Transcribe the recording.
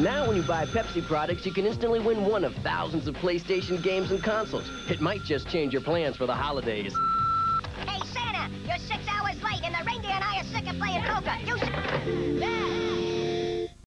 Now when you buy Pepsi products, you can instantly win one of thousands of PlayStation games and consoles. It might just change your plans for the holidays. Hey, Santa, you're six hours late, and the reindeer and I are sick of playing poker. You...